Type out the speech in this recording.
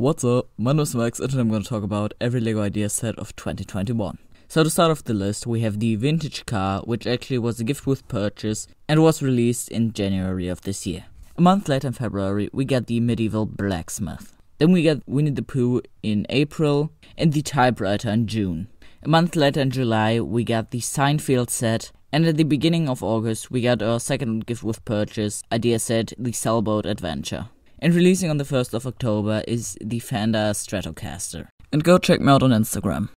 What's up? My name is Max and I'm going to talk about every LEGO idea set of 2021. So to start off the list, we have the vintage car, which actually was a gift with purchase and was released in January of this year. A month later in February, we get the medieval blacksmith. Then we get Winnie the Pooh in April and the typewriter in June. A month later in July, we get the Seinfeld set, and at the beginning of August, we got our second gift with purchase idea set, the Sailboat Adventure. And releasing on the 1st of October is the Fender Stratocaster. And go check me out on Instagram.